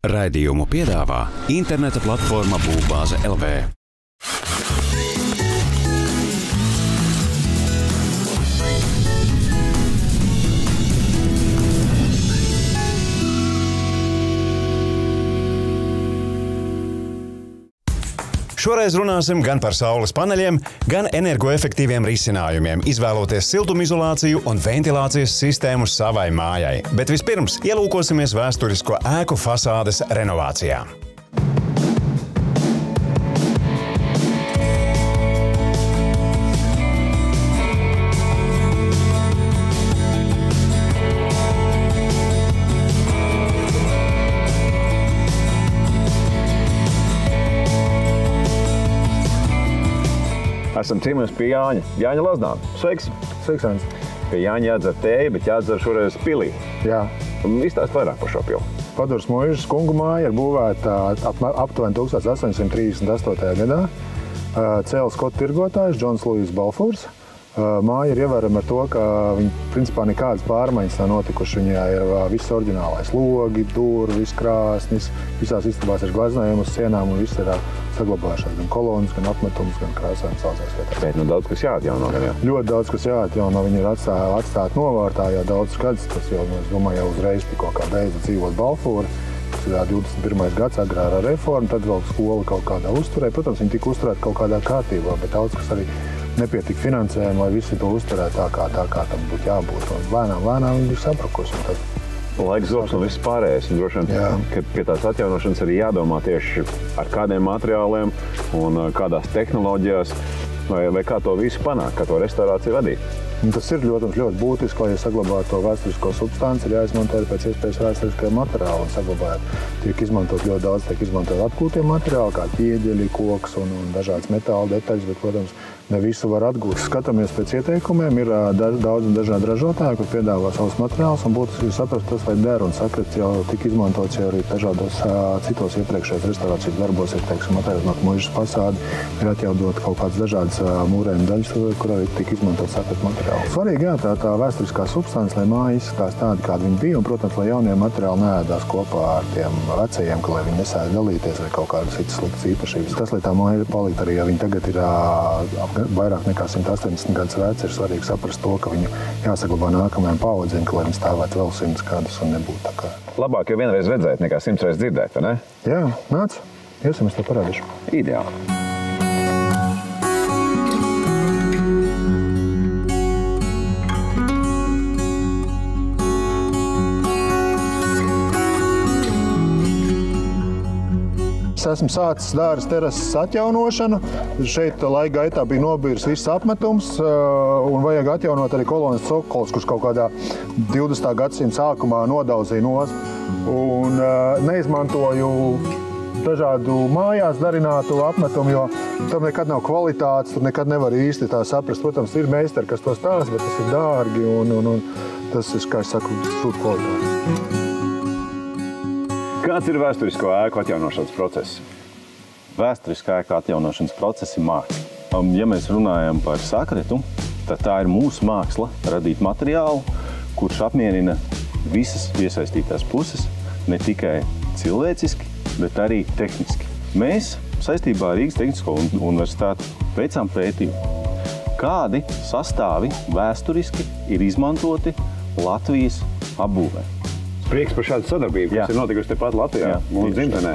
Raidījumu piedāvā interneta platforma Būvbāze LV. Šoreiz runāsim gan par saules paneļiem, gan energoefektīviem risinājumiem, izvēloties siltumizolāciju un ventilācijas sistēmu savai mājai. Bet vispirms ielūkosimies vēsturisko ēku fasādes renovācijā. Esam ciemos pie Jāņa. Jāņa Lazdāna. Sveiks! Sveiks, Ants. Pie Jāņa jādzer tēja, bet jādzer šoreiz pilī. Jā. Izstāst vairāk par šo pili. Padurs mūžas kungu māja ir būvēta ap, aptuveni 1838. gadā. Cēlis skotu tirgotājs Džons Lūijs Balfūrs. Māja ir ievērama ar to, ka viņa principā nekādas pārmaiņas nav notikušas. Viņai ir viss oriģinālais logi, durvis, krāsnis, visās istabās ir glaznējumi uz sienām un viss ir saglabājušās gan kolonas, gan apmetums, gan krāsojums saucās vietās. Bet nu daudz kas jāatjauno. Jā. Ļoti daudz kas jāatjauno. Viņi ir atstāti atstāt novārtā jau daudz gadus. Tas jau, es domāju, jau uzreiz tikko kā beidza dzīvot Balfūri. Tas ir 21. gads agrārā reforma, tad vēl skola kaut kādā uzturē. Protams, viņi tika uzturēti kaut kādā kārtībā, bet daudz kas arī nepietika finansējumu, lai visi to uzturētu tā, kā, tā, kā tam būtu jābūt. Un lēnām, lēnām viņi ir sabrukusi. Laiks zobs un viss pārējais. Droši vien, ka pie tās atjaunošanas arī jādomā tieši ar kādiem materiāliem un kādās tehnoloģijās, vai, vai kā to visu panākt, kā to restaurāciju vadīt. Un tas ir ļoti, ļoti būtiski, lai saglabātu to vēsturisko substanci. Ir jāizmanto pēc iespējas vēsturiskie materiāli un saglabāt. Tiek izmantot ļoti daudz, tiek izmantot atgūtie materiāli, kā ķieģeļi, koks un, un dažādas metāla detaļas. Bet, protams, ne visu var atgūt. Skatāmies pēc ieteikumiem. Ir daudz un dažādi ražotāji, kur piedāvā savus materiālus. Būtiski ir saprast, tas vai der un sakrits jau tika izmantots jau arī dažādos citos iepriekšējos restorācijas darbos. Ir teiksim, materiāls no mūžas fasādi, ir atjaudot kaut kādas dažādas mūrēm daļas, kur arī tika izmantots sakrits materiāli. Svarīgi jā, tā, tā vēsturiskā substance, lai māja izskatās tāda, kāda viņa bija. Un, protams, lai jaunie materiāli neēdās kopā ar tiem vecajiem, ka lai viņi nesēž dalīties vai kaut kādas citas sliktas īpašības. Tas, lai tā māja palikt arī, ja viņa tagad ir vairāk nekā 180 gadus veca, ir svarīgi saprast to, ka viņu jāsaglabā nākamajām paudzēm, lai viņi stāvētu vēl simts gadus un nebūtu tā kā. Labāk jau vienreiz redzēt, nekā simts reizes dzirdēt, vai ne? Jā, nāc, iesim, es tev parādīšu. Ideāli. Esmu sācis dārza terases atjaunošanu. Šeit laika gaitā bija nobijusi viss apmetums, un vajag atjaunot arī kolonas cokols, kurš kaut kādā 20. gadsimta sākumā nodauzīja nost. Un neizmantoju dažādu mājās darinātu apmetumu, jo tam nekad nav kvalitātes, tur nekad nevar īsti tā saprast. Protams, ir meistari, kas to stāsta, bet tas ir dārgi un, un, un tas ir, kā es saku, sūta kvalitāte. Kāds ir vēsturisko ēku atjaunošanas process? Vēsturiskā ēka atjaunošanas process ir māksla. Ja mēs runājam par sakritu, tad tā ir mūsu māksla radīt materiālu, kurš apmierina visas iesaistītās puses, ne tikai cilvēciski, bet arī tehniski. Mēs saistībā ar Rīgas Tehnisko universitāti veicām pētījumu, kādi sastāvi vēsturiski ir izmantoti Latvijas apbūvē. Prieks par šādu sadarbību, Jā. kas ir notikusi tepat Latvijā, mūsu dzimtenē.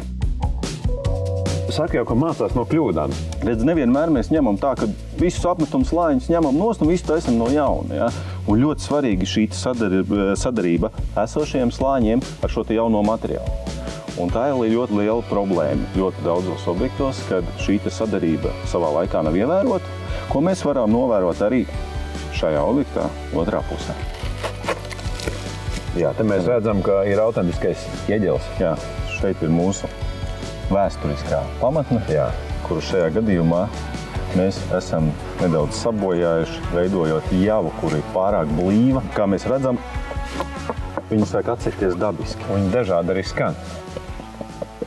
Saka jau, ka mācās no kļūdām. Redz, nevienmēr mēs ņemam tā, ka visus apmetumus lāņus ņemam nost un visu taisam no jauna. Ja? Un ļoti svarīgi šī sadarība, sadarība esošajiem slāņiem ar šo jauno materiālu. Un tā ir ļoti liela problēma ļoti daudzos objektos, kad šī sadarība savā laikā nav ievērota, ko mēs varam novērot arī šajā objektā otrā pusē. Jā, te mēs redzam, ka ir autentiskais ieģelis. Jā, šeit ir mūsu vēsturiskā pamatne, Jā. kuru šajā gadījumā mēs esam nedaudz sabojājuši, veidojot javu, kur ir pārāk blīva. Kā mēs redzam, viņi sāk atsekties dabiski. Viņi dažādi arī skan.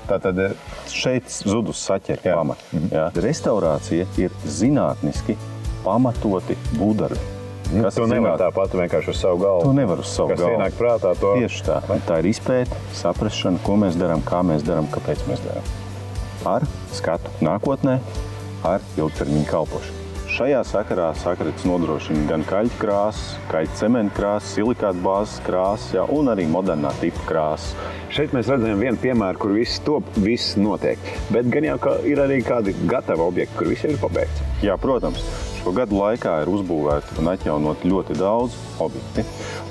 Tātad šeit zudus saķer pamatu. Jā. Restaurācija ir zinātniski pamatoti būdarbi. Kas tu nevar tāpat vienkārši uz savu galvu. Tu nevari uz savu Kas galvu. ienāk prātā, to Tieši tā. Tā ir izpēta, saprāšana, ko mēs darām, kā mēs darām, kāpēc mēs darām. Ar skatu nākotnē, ar ilgtermiņa kalpošanu. Šajā sakarā sakrits nodrošina gan kaļķa krāsas, kaļķa cementa krāsas, silikāta bāzes krāsas ja, un arī modernā tipa krāsas. Šeit mēs redzam vienu piemēru, kur viss top, viss notiek. Bet gan jau ir arī kādi gatavi objekti, kur viss ir pabeigts. Jā, protams, šo gadu laikā ir uzbūvēti un atjaunot ļoti daudz objekti.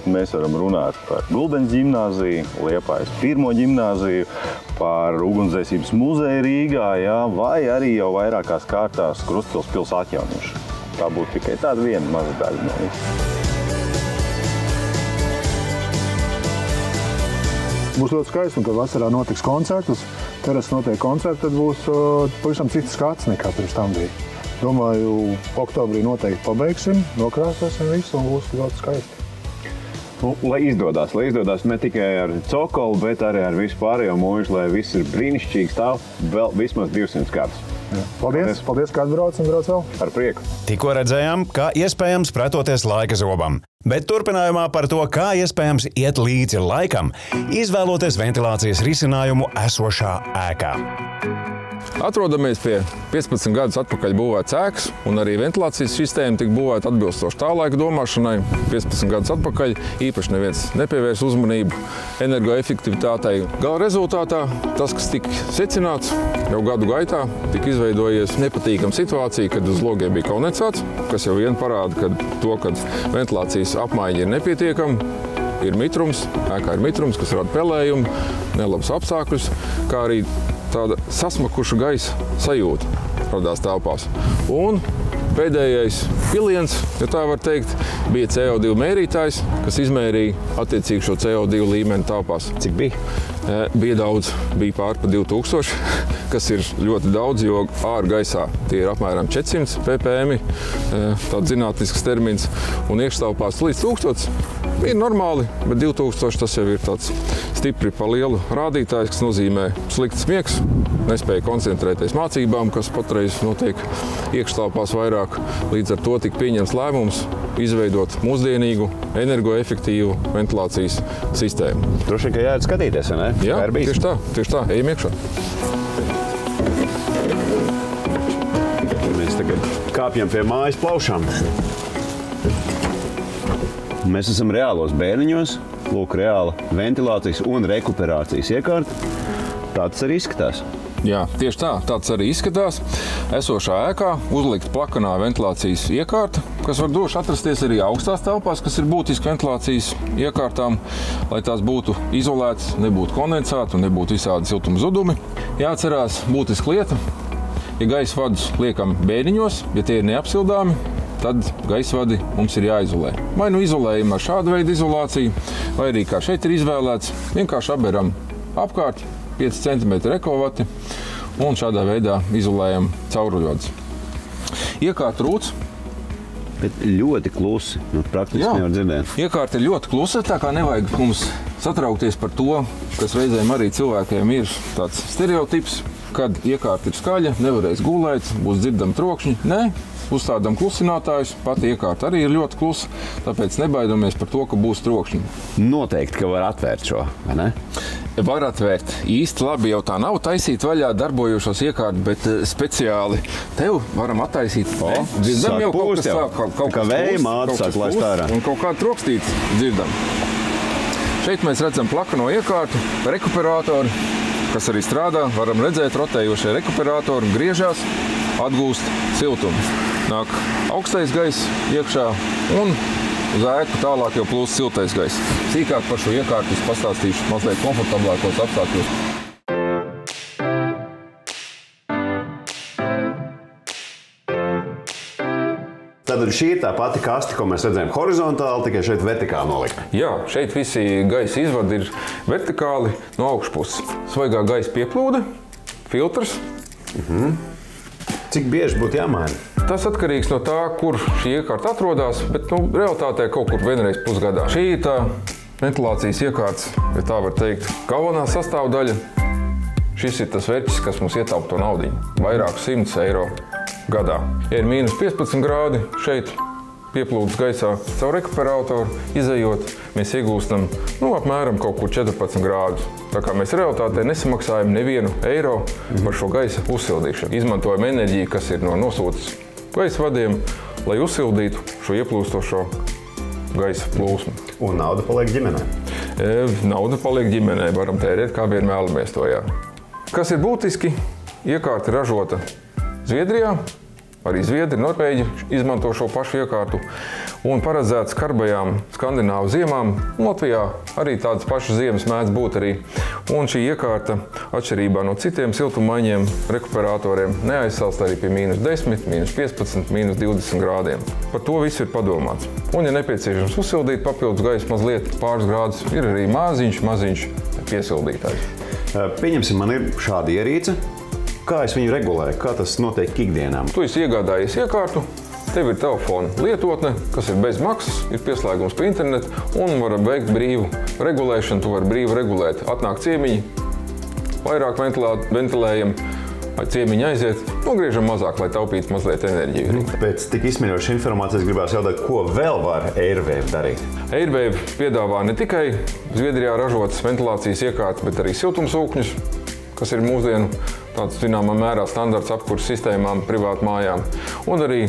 Mēs varam runāt par Gulbeņas gimnāziju, Liepājas pirmo gimnāziju, par ugunsdzēsības muzeju Rīgā, jā, vai arī jau vairākās kārtās Krustpils pils atjaunošanu. Tā būtu tikai tāda viena maza daļa no visa. Būs ļoti skaisti, un kad vasarā notiks koncerts, terases notiek koncerts, tad būs uh, pavisam cits skats nekā pirms tam bija. Domāju, oktobrī noteikti pabeigsim, nokrāsosim visu un būs ļoti skaisti. Nu, lai izdodas, lai izdodas ne tikai ar cokolu, bet arī ar visu pārējo mūžu, lai viss ir brīnišķīgi stāv vēl vismaz 200 gadus. Jā. Paldies, paldies ka atbrauc un brauc vēl. Ar prieku! Tikko redzējām, kā iespējams pretoties laika zobam. Bet turpinājumā par to, kā iespējams iet līdzi laikam, izvēloties ventilācijas risinājumu esošā ēkā. Atrodamies pie 15 gadus atpakaļ būvētas ēkas, un arī ventilācijas sistēma tika būvēta atbilstoši tā laika domāšanai. 15 gadus atpakaļ īpaši neviens nepievērs uzmanību energoefektivitātei. Gala rezultātā tas, kas tika secināts jau gadu gaitā, tika izveidojies nepatīkama situācija, kad uz logiem bija kondensāts, kas jau vien parāda ka to, ka ventilācijas apmaiņa ir nepietiekama. Ir mitrums, ēkā ir mitrums, kas rada pelējumu, nelabus apstākļus, kā arī tāda sasmakuša gaisa sajūta radās telpās. Un pēdējais piliens, ja tā var teikt, bija CO2 mērītājs, kas izmērīja attiecīgi šo CO2 līmeni telpās. Cik bija? E, Bija daudz, bija pār pa 2000, kas ir ļoti daudz, jo ārgaisā tie ir apmēram 400 ppm, e, tāds zinātnisks termins, un iekštelpās līdz 1000 ir normāli, bet 2000 tas jau ir tāds stipri pa lielu rādītājs, kas nozīmē slikts miegs, nespēja koncentrēties mācībām, kas patreiz notiek iekštelpās vairāk. Līdz ar to tika pieņemts lēmums izveidot mūsdienīgu, energoefektīvu ventilācijas sistēmu. Droši vien, ka jāiet skatīties, vai ne? Jā, tieši tā, tieši tā, ejam iekšā. Mēs tagad kāpjam pie mājas plaušām. Mēs esam reālos bērniņos. Lūk, reāla ventilācijas un rekuperācijas iekārta. Tā tas arī izskatās. Jā, tieši tā, tāds arī izskatās. Esošā ēkā uzlikt plakanā ventilācijas iekārta, kas var droši atrasties arī augstās telpās, kas ir būtiski ventilācijas iekārtām, lai tās būtu izolētas, nebūtu kondensāti un nebūtu visādi siltuma zudumi. Jāatcerās būtiska lieta, ja gaisa vadus liekam bēniņos, ja tie ir neapsildāmi, tad gaisa vadi mums ir jāizolē. Vai nu izolējam ar šādu veidu izolāciju, vai arī kā šeit ir izvēlēts, vienkārši apberam apkārt 5 cm ekovati un šādā veidā izolējam cauruļvadus. Iekārta rūts. Bet ļoti klusi. Nu, praktiski Jā. nevar dzirdēt. Iekārta ir ļoti klusa, tā kā nevajag mums satraukties par to, kas reizēm arī cilvēkiem ir tāds stereotips, kad iekārta ir skaļa, nevarēs gulēt, būs dzirdami trokšņi. Nē, uzstādām klusinātājus, pati iekārta arī ir ļoti klusa, tāpēc nebaidamies par to, ka būs trokšņi. Noteikti, ka var atvērt šo, vai ne? Var atvērt. Īsti labi jau tā nav taisīt vaļā darbojošos iekārtu, bet eh, speciāli tev varam attaisīt. O, dzirdam jau kaut kas jau. sāk, kaut, kaut Kā vēja kaut sāk laist ārā. Un kaut kāda trokstīte dzirdam. Šeit mēs redzam plakano iekārtu, rekuperatoru, kas arī strādā. Varam redzēt, rotējošie rekuperatori griežās, atgūst siltumu. Nāk augstais gaiss iekšā un uz ēku tālāk jau plūst siltais gaiss. Sīkāk par šo iekārtu es pastāstīšu mazliet komfortablākos apstākļos. Tad šī ir tā pati kaste, ko mēs redzējām horizontāli, tikai šeit vertikāli nolikta. Jā, šeit visi gaisa izvadi ir vertikāli no augšpuses. Svaigā gaisa pieplūde, filtrs. Cik bieži būtu jāmaina? Tas atkarīgs no tā, kur šī iekārta atrodas, bet nu, realitātē kaut kur vienreiz pusgadā. Šī ir tā ventilācijas iekārtas, ja tā var teikt, galvenā sastāvdaļa. Šis ir tas vērķis, kas mums ietaupa to naudu. Vairākus simtus eiro gadā. Ja ir mīnus 15 grādi šeit, pieplūdes gaisā caur rekuperatoru, izējot, mēs iegūstam nu, apmēram kaut kur 14 grādus. Tā kā mēs realitātē nesamaksājam nevienu eiro par šo gaisa uzsildīšanu. Izmantojam enerģiju, kas ir no nosūtas gaisa vadiem, lai uzsildītu šo ieplūstošo gaisa plūsmu. Un nauda paliek ģimenē. E, nauda paliek ģimenē, varam tērēt, kā vien vēlamies to. Jā. Kas ir būtiski? Iekārta ražota Zviedrijā, Arī Zviedri, Norvēģi izmanto šo pašu iekārtu. Un paredzēts skarbajām skandināvu ziemām. Latvijā arī tādas pašas ziemas mēdz būt arī. Un šī iekārta, atšķirībā no citiem siltumaiņiem, rekuperatoriem, neaizsalst arī pie mīnus 10, mīnus 15, mīnus 20 grādiem. Par to viss ir padomāts. Un, ja nepieciešams uzsildīt papildus gaisu mazliet pāris grādus, ir arī maziņš, maziņš piesildītājs. Pieņemsim, man ir šāda ierīce, Kā es viņu regulēju, kā tas notiek ikdienā? Tu esi iegādājies iekārtu, tev ir telefona lietotne, kas ir bez maksas, ir pieslēgums pie interneta un var veikt brīvu regulēšanu. Tu vari brīvi regulēt, atnāk ciemiņi, vairāk ventilējam. Vai ciemiņi aiziet, nogriežam mazāk, lai taupītu mazliet enerģiju. Nu, pēc tik izsmeļošas informācijas gribās jautāt, ko vēl var Airwave darīt? Airwave piedāvā ne tikai Zviedrijā ražotas ventilācijas iekārtas, bet arī siltumsūkņus, kas ir mūsdienu tāds zināmā mērā standarts apkurss sistēmām privātu mājām. Un arī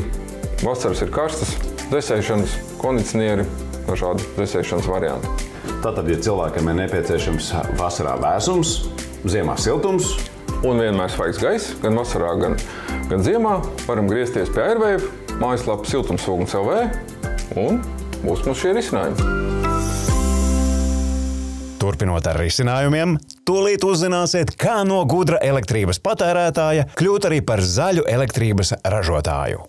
vasaras ir karstas, desēšanas, kondicionieri, dažādi desēšanas varianti. Tātad, ja cilvēkam ir nepieciešams vasarā vēsums, ziemā siltums, un vienmēr svaigs gaiss, gan vasarā, gan, gan ziemā, varam griezties pie Airwave, mājaslapa siltumsūgums LV un būs mums šie risinājumi. Turpinot ar risinājumiem, tūlīt uzzināsiet, kā no gudra elektrības patērētāja kļūt arī par zaļu elektrības ražotāju.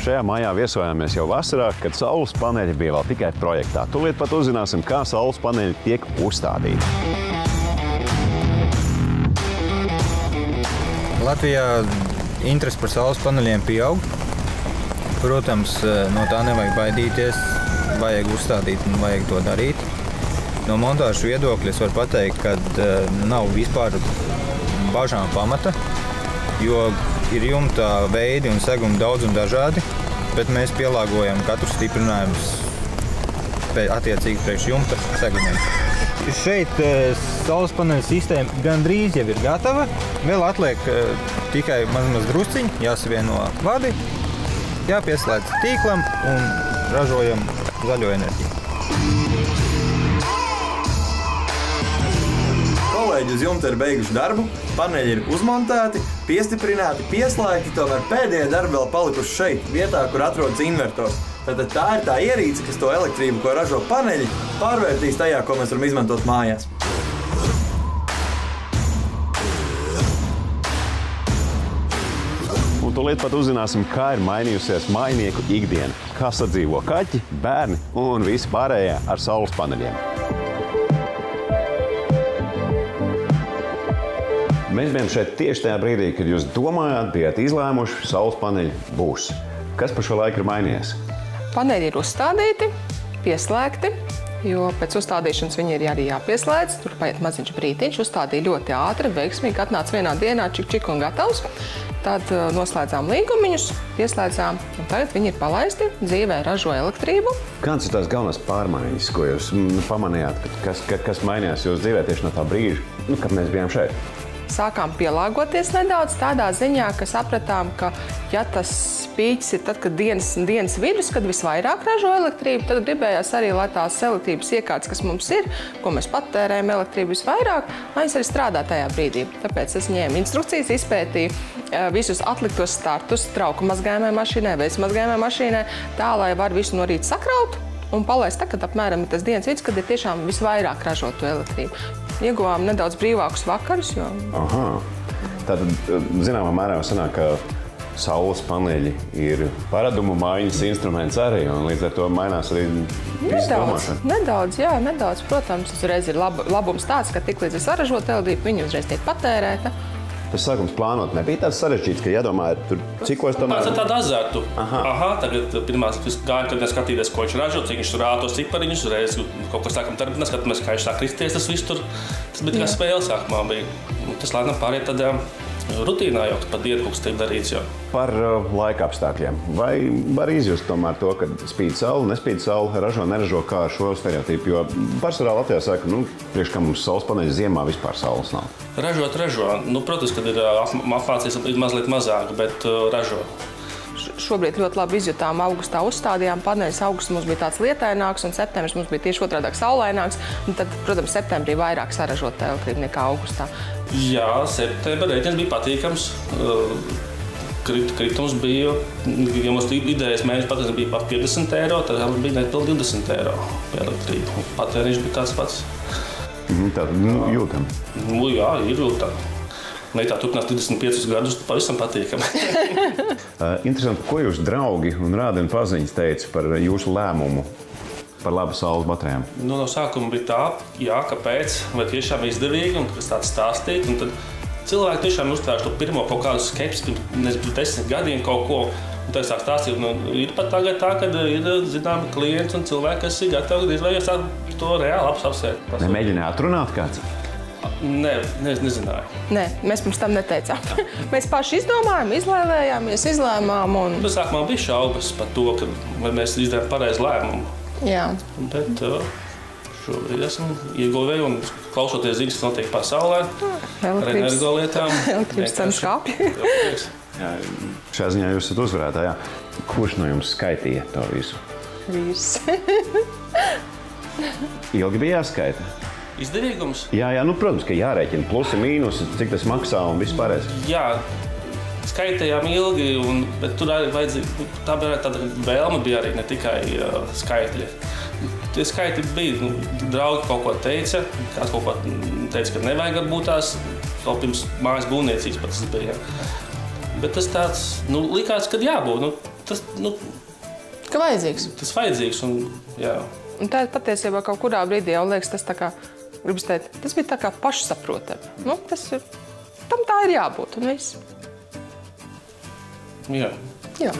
Šajā mājā viesojāmies jau vasarā, kad saules paneļi bija vēl tikai projektā. Tūlīt pat uzzināsim, kā saules paneļi tiek uzstādīti. Latvijā interese par saules paneļiem pieaug. Protams, eh, no tā nevajag baidīties. Vajag uzstādīt un vajag to darīt. No montāžas viedokļa es varu pateikt, ka uh, nav vispār bažām pamata, jo ir jumta veidi un segumi daudz un dažādi, bet mēs pielāgojam katru stiprinājumu attiecīgi priekš jumta segumiem. Šeit uh, saules paneļa sistēma gandrīz jau ir gatava. Vēl atliek uh, tikai maz, maz drusciņi, jāsavieno vadi, jāpieslēdz tīklam un ražojam zaļo enerģiju. Kolēģi uz jumta ir beiguši darbu, paneļi ir uzmontēti, piestiprināti, pieslēgti, tomēr pēdējie darbi vēl palikuši šeit, vietā, kur atrodas invertors. Tātad tā ir tā ierīce, kas to elektrību, ko ražo paneļi, pārvērtīs tajā, ko mēs varam izmantot mājās. Un tūlīt pat uzzināsim, kā ir mainījusies mainieku ikdiena, kā sadzīvo kaķi, bērni un visi pārējie ar saules paneļiem. Mēs bijām šeit tieši tajā brīdī, kad jūs domājāt, bijāt izlēmuši, ka saules paneļi būs. Kas par šo laiku ir mainījies? Paneļi ir uzstādīti, pieslēgti. Jo pēc uzstādīšanas viņi ir arī jāpieslēdz. Tur paiet maziņš brīdiņš, uzstādīja ļoti ātri, veiksmīgi. Atnāca vienā dienā, čik, čik un gatavs. Tad uh, noslēdzām līgumiņus, pieslēdzām, un tagad viņi ir palaisti, dzīvē ražo elektrību. Kādas ir tās galvenās pārmaiņas, ko jūs pamanījāt, kas, kas mainījās jūsu dzīvē tieši no tā brīža, nu, kad mēs bijām šeit? Sākām pielāgoties nedaudz tādā ziņā, ka sapratām, ka ja tas spīķis ir tad, kad dienas, dienas vidus, kad visvairāk ražo elektrību, tad gribējās arī, lai tās elektrības iekārtas, kas mums ir, ko mēs patērējam elektrību visvairāk, lai viņas arī strādā tajā brīdī. Tāpēc es ņēmu instrukcijas, izpētīju eh, visus atliktos startus trauku mazgājumai mašīnai, veids mazgājumai mašīnai, tā, lai var visu no rīta sakraut un palaist tagad apmēram tas dienas vids, kad ir tiešām visvairāk ražotu elektrību. Ieguvām nedaudz brīvākus vakarus. Jo... Aha. Tātad, zināmā mērā, sanāk, ka saules paneļi ir paradumu maiņas instruments arī, un līdz ar to mainās arī nedaudz, nedaudz, jā, nedaudz. Protams, uzreiz ir lab, labums tāds, ka tiklīdz ir saražota eldība, viņa uzreiz tiek patērēta. tas sākums plānot nebija tāds sarežģīts, ka jādomā, tur, cik ko es tomēr. Tas ir tāds azartu. Aha. Aha, tagad pirmā gāja, kad mēs skatīties, ko viņš ražo, cik viņš tur rāda tos cipariņus, uzreiz kaut ko sākam darbināt, skatāmies, kā viņš sāk kristies, tas viss tur, tas bija tikai spēle sākumā bija. Tas lēnām pāriet tādā rutīnā jau pat kas tiek darīts. Jau. Par uh, laika apstākļiem. Vai var izjust tomēr to, ka spīd saule, nespīd saule, ražo, neražo kā ar šo stereotipu? Jo pārsvarā Latvijā saka, nu, priekš kā mums saules paneļa ziemā vispār saules nav. Ražot, ražo. Nu, protams, kad ir apmācības mazliet mazāk, bet uh, ražo šobrīd ļoti labi izjutām. Augustā uzstādījām paneļus. Augusts mums bija tāds lietaināks, un septembris mums bija tieši otrādi - saulaināks. Tad, protams, septembrī vairāk saražota elektrība nekā augustā. Jā, septembrī rēķins bija patīkams. Krit, kritums bija, ja mums idejas mēnesis patēriņš bija pat 50 eiro, tad mums bija nepilnīgi 20 eiro elektrība. Patēriņš bija tāds pats. Mhm, tā nu, jūtam. Nu, jā, ir jūtam. Lai tā turpinās 25 gadus, pavisam patīkami. Interesanti, ko jūs draugi un rādījumi paziņas teica par jūsu lēmumu par labu saules baterijām? Nu, no sākuma bija tā, jā, kāpēc, vai tiešām izdevīgi un kas tāds stāstīt. Un tad cilvēki tiešām uztvērs to pirmo kaut kādu skepsi, pirms desmit gadiem kaut ko. Un tā sāk stāstīt, nu, ir pat tagad tā, ka ir zināmi klienti un cilvēki, kas ir gatavi izvēlēties to reāli apsvērt. Nemēģināja atrunāt kāds. Nē, ne, nezināju. Nē, mēs pirms tam neteicām. mēs paši izdomājām, izlēmējāmies, izlēmām. Un... Bet sākumā bija šaubas par to, ka, vai mēs izdarām pareizu lēmumu. Jā. Bet uh, šobrīd esam ieguvēji un klausoties ziņas, kas notiek pasaulē ar energolietām. Elektrības cenas kāpj. Šajā ziņā jūs esat uzvarētāji. Kurš no jums skaitīja to visu? Vīrs. Ilgi bija jāskaita. Izdevīgums? Jā, jā nu, protams, ka jārēķina plusi, mīnusi, cik tas maksā un viss pārējais. Jā. Skaitījām ilgi, un, bet tur arī vajadzīja, tā bija tāda vēlme, bija arī ne tikai uh, skaitļi. Tie skaitļi bija, nu, draugi kaut ko teica, kāds kaut ko teica, ka nevajag varbūt tās, vēl pirms mājas būvniecības pats bija. Bet tas tāds, nu, likās, ka jābūt, nu, tas, nu, ka vajadzīgs. Tas vajadzīgs, un jā. Un tā patiesībā kaut kurā brīdī jau liekas tas tā kā, teikt, tas bija tā kā pašsaprotami. Nu, tas ir, tam tā ir jābūt. Un viss. Jā. Jā.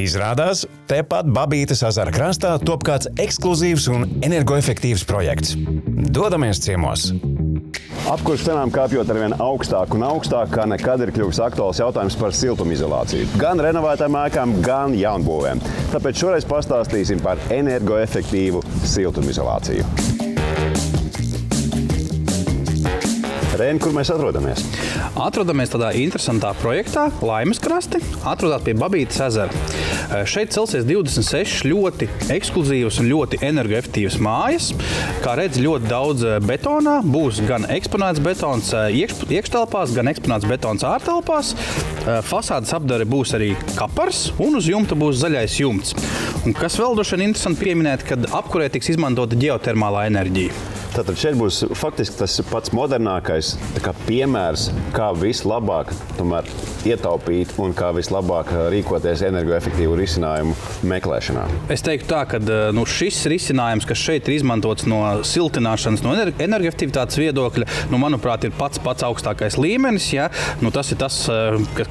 Izrādās, tepat Babītas ezera krastā top kāds ekskluzīvs un energoefektīvs projekts. Dodamies ciemos! Apkurss cenām kāpjot ar vien augstāk un augstāk, kā nekad ir kļuvis aktuāls jautājums par siltumizolāciju. Gan renovētām ēkām, gan jaunbūvēm. Tāpēc šoreiz pastāstīsim par energoefektīvu siltumizolāciju. Rēni, kur mēs atrodamies? Atrodamies tādā interesantā projektā, Laimes krasti, atrodas pie Babītas ezera. Eh, šeit celsies 26 ļoti ekskluzīvas un ļoti energoefektīvas mājas. Kā redzat, ļoti daudz eh, betonā. Būs gan eksponēts betons eh, iekš, iekštelpās, gan eksponēts betons ārtelpās. Fasādes apdare būs arī kapars, un uz jumta būs zaļais jumts. Un kas vēl droši vien interesanti pieminēt, kad apkurē tiks izmantota geotermālā enerģija. Tātad šeit būs faktiski tas pats modernākais kā piemērs, kā vislabāk tomēr, ietaupīt un kā vislabāk rīkoties energoefektīvu risinājumu meklēšanā. Es teiktu, tā, ka nu, šis risinājums, kas šeit ir izmantots no siltināšanas, no energoefektivitātes viedokļa, nu, manuprāt, ir pats pats augstākais līmenis. Ja? Nu, tas ir tas,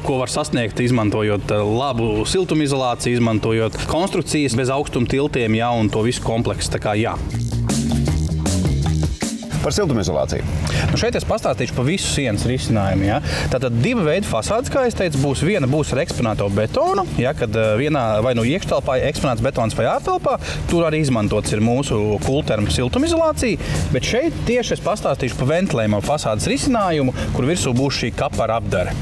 ko var sasniegt, izmantojot labu siltumizolāciju, izmantojot konstrukcijas bez augstuma tiltiem ja? un to visu kompleksu. Tā kā, jā. Par siltumizolāciju. Nu šeit es pastāstīšu par visu sienas risinājumu. Ja? Tātad divi veidi fasādes, kā jau teicu, būs viena būs ar eksponēto betonu, ja, kad eh, vienā vai nu iekštelpā ir eksponēts betons vai ārtelpā. Tur arī izmantots ir mūsu kultūra siltumizolācija. Bet šeit tieši es pastāstīšu par ventilējumu fasādes risinājumu, kur virsū būs šī kapara apdare.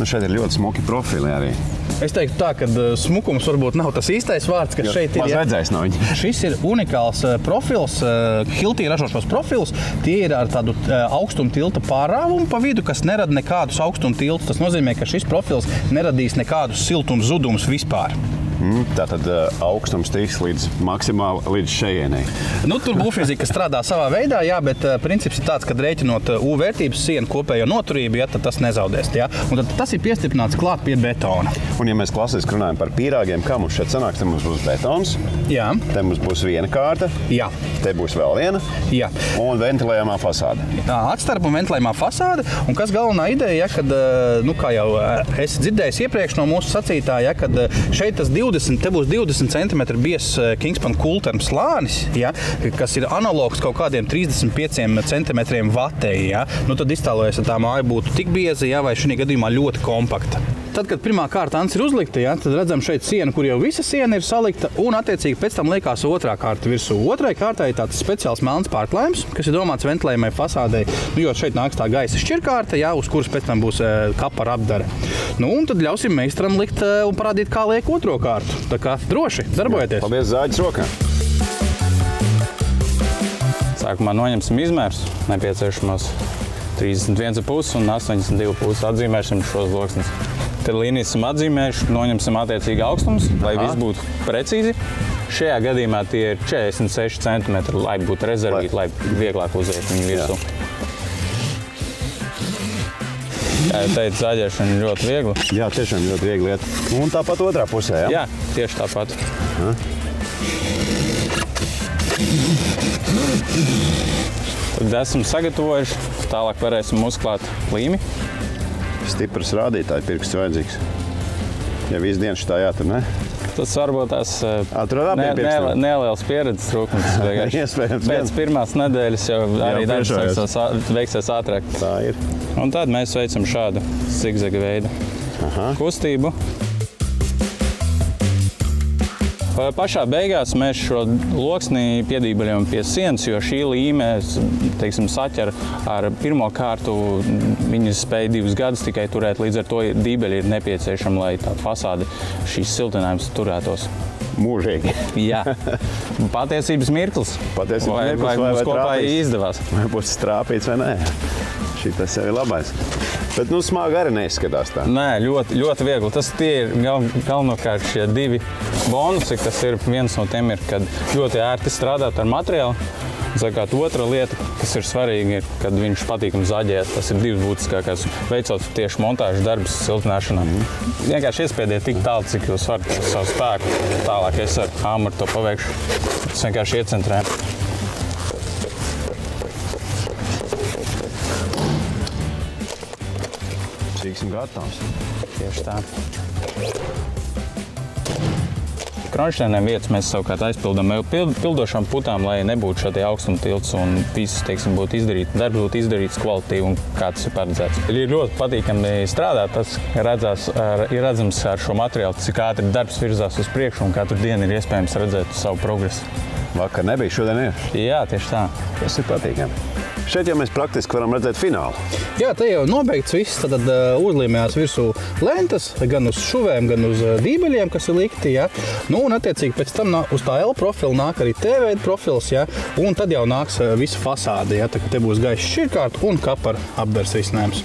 Nu šeit ir ļoti smuki profili arī. Es teiktu, tā, ka eh, smukums varbūt nav tas īstais vārds, kas jo, šeit ir. Ja? Redzējis no viņa. Šis ir unikāls eh, profils, eh, Hiltī ražošos profils. Tie ir ar tādu augstumu tilta pārāvumu pa vidu, kas nerada nekādus augstumu tiltus. Tas nozīmē, ka šis profils neradīs nekādus siltuma zudumus vispār. Mm, Tātad uh, augstums tiks līdz maksimāli līdz šejienei. Nu, tur būvfizika strādā savā veidā, jā, bet uh, princips ir tāds, ka rēķinot uh, U vērtības sienu kopējo noturību, ja, tad tas nezaudēs. Jā. Un tad tas ir piestiprināts klāt pie betona. Un, ja mēs klasiski runājam par pīrāgiem, kā mums šeit sanāks, tad mums būs betons, Jā, te mums būs viena kārta, jā. te būs vēl viena jā. un ventilējamā fasāde. Atstarpa un ventilējumā fasāde. Un kas galvenā ideja, ja, kad, nu, kā jau es dzirdēju iepriekš no mūsu sacītā, ja, kad šeit tas 20, te būs 20 cm biezs uh, Kingspan kultūra slānis, ja, kas ir analogs kaut kādiem 35 cm vatēji, ja, nu, tad iztēlojies, ka tā māja būtu tik bieza, ja, vai šī gadījumā ļoti kompakta. Tad, kad pirmā kārta ants ir uzlikta, ja, tad redzam šeit sienu, kur jau visa siena ir salikta, un attiecīgi pēc tam liekas otrā kārta virsū. Otrai kārtai ir tāds speciāls melns pārklājums, kas ir domāts ventilējumai fasādei, nu, jo šeit nāks tā gaisa šķirkārta, ja, uz kuras pēc tam būs e, kapara apdare. Nu, un tad ļausim meistaram likt e, un parādīt, kā liek otro kārtu. Tā kā droši darbojieties. Paldies, Zāģis, rokā! Sākumā noņemsim izmērus nepieciešamos 31,5 un 82,5 atzīmēsim šos loksnes. Tad līnijas esam atzīmējuši, noņemsim attiecīgi augstumus, lai viss būtu precīzi. Šajā gadījumā tie ir 46 cm, lai būtu rezervīti, lai vieglāk uziet viņu virsū. Kā jau teicu, zaļiešana ir ļoti viegli. Jā, tiešām ļoti viegli iet. Un tāpat otrā pusē, jā? Jā, tieši tāpat. Tad esam sagatavojuši. Tālāk varēsim uzklāt līmi. Stiprs rādītāji pirksts vajadzīgs. Ja visu dienu šitā jātur, ne? Tas varbūt Atrodā pie ne, ne, neliels pieredzes trūkums. Iespējams, Pēc pirmās nedēļas jau arī darbs veiksies veiksies ātrāk. Tā ir. Un tad mēs veicam šādu zigzaga veidu Aha. kustību. Pa- Pašā beigās mēs šo loksni piedīvaļam pie sienas, jo šī līme teiksim, saķer ar pirmo kārtu. Viņi spēja divus gadus tikai turēt, līdz ar to dībeļi ir nepieciešama, lai tā fasāde šīs siltinājums turētos. Mūžīgi. Jā, patiesības mirklis. Patiesības vai, mirklis vai, vai- mums vai kopā trāpīs? izdevās? Vai būs strāpīts vai nē? Šī tas jau ir labais. Bet, nu, smagi arī neizskatās tā. Nē, ļoti, ļoti viegli. Tas ir gal, galvenokārt šie divi bonusi, kas ir viens no tiem, ir, kad ļoti ērti strādāt ar materiālu. Savukārt otra lieta, kas ir svarīga, ir, kad viņš patīkami zaģēs. Tas ir divs būtiskākais, veicot tieši montāžas darbus siltināšanā. Vienkārši iespējiet tik tālu, cik jūs varat ar savu spēku. Tālāk es ar āmuru to paveikšu. Tas vienkārši iecentrē. Ciksim gatavs. Tieši tā. Kronšteiniem vietas mēs savukārt aizpildām pild- pildošām putām, lai nebūtu šādi augstuma tilts un viss, teiksim, būtu izdarīts, darbs būtu izdarīts kvalitīvi un kā tas ir paredzēts. Ir ļoti patīkami strādāt, tas redzās, ar, ir redzams ar šo materiālu, cik ātri darbs virzās uz priekšu un katru dienu ir iespējams redzēt savu progresu. Vakar nebija, šodien ir. Jā, tieši tā. Tas ir patīkami. Šeit jau mēs praktiski varam redzēt finālu. Jā, te jau nobeigts viss. Tad uh, uzlīmējās virsū lentes, gan uz šuvēm, gan uz uh, dībeļiem, kas ir likti. Ja? Nu, un, attiecīgi, pēc tam nā- uz tā L profila nāk arī T veida profils. Ja? Un tad jau nāks uh, visa fasāde. Ja? Tā, te būs gaisa šķirkārta un kapara apdars risinājums.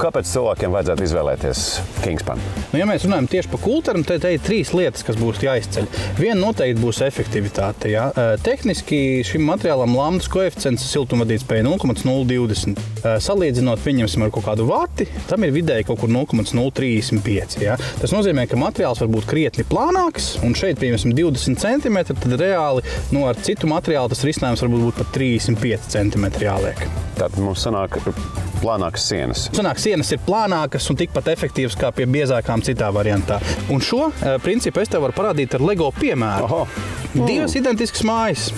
Kāpēc cilvēkiem vajadzētu izvēlēties Kingspan? Nu, ja mēs runājam tieši par kultūru, tad te ir trīs lietas, kas būs jāizceļ. Viena noteikti būs efektivitāte. Ja? Eh, Tehniski šim materiālam lambdas koeficients siltumvadības spēja 0,020. Eh, Salīdzinot, pieņemsim ar kaut kādu vati, tam ir vidēji kaut kur 0,035. Ja? Tas nozīmē, ka materiāls var būt krietni plānāks, un šeit, piemēram, 20 cm, tad reāli nu, ar citu materiālu tas risinājums varbūt būt pat 35 cm jāliek. Tātad mums sanāk plānākas sienas. Sanāk, sienas ir plānākas un tikpat efektīvas kā pie biezākām citā variantā. Un šo uh, principu es tev varu parādīt ar LEGO piemēru. Oho. Divas identiskas mājas.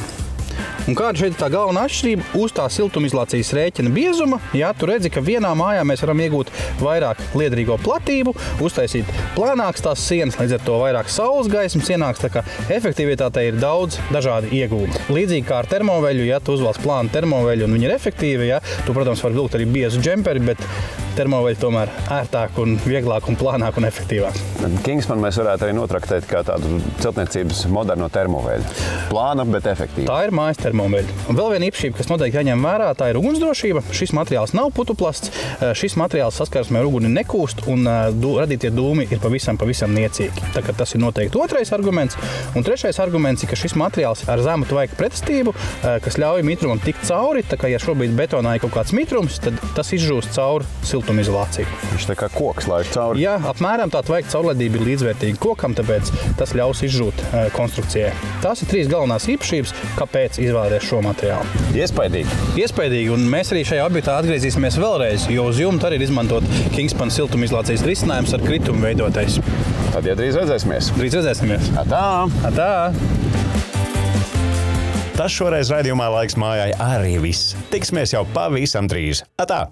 Un kāda šeit ir tā galvenā atšķirība? Uz tā siltumizolācijas rēķina biezuma, jā, tu redzi, ka vienā mājā mēs varam iegūt vairāk liederīgo platību, uztaisīt plānākas tās sienas, līdz ar to vairāk saules gaismas ienāks. Tā kā efektivitātei ir daudz dažādi iegūmi. Līdzīgi kā ar termoveļu, ja tu uzvelc plānu termoveļu un viņa ir efektīva, ja, tu, protams, vari vilkt arī biezu džemperi, bet termoveļi tomēr ērtāk un vieglāk un plānāk un efektīvāk. Kingsman mēs varētu arī notraktēt kā tādu celtniecības moderno termoveļu. Plāna, bet efektīva. Tā ir mājas termoveļa. Un vēl viena īpašība, kas noteikti jāņem vērā, tā ir ugunsdrošība. Šis materiāls nav putuplasts, eh, šis materiāls saskarsmē ar uguni nekūst un eh, dū, radītie dūmi ir pavisam, pavisam niecīgi. Tā, tas ir noteikti otrais arguments. Un trešais arguments ir, ka šis materiāls ar zemu tvaika pretestību, eh, kas ļauj mitrumam tikt cauri. Tā kā ja šobrīd betonā ir kaut kāds mitrums, tad tas izžūst cauri siltumizolāciju. Viņš tā kā koks laiž cauri. Jā, apmēram tā tvaika caurlaidība ir līdzvērtīga kokam, tāpēc tas ļaus izžūt konstrukcijai. Tās ir trīs galvenās īpašības, kāpēc izvēlēties šo materiālu. Iespaidīgi. Iespaidīgi, un mēs arī šajā objektā atgriezīsimies vēlreiz, jo uz jumta arī ir izmantot Kingspan siltumizolācijas risinājums ar kritumu veidotais. Tad, ja drīz redzēsimies, drīz redzēsimies. Atā! Atā! Tas šoreiz raidījumā laiks mājai arī viss. Tiksimies jau pavisam drīz. Atā!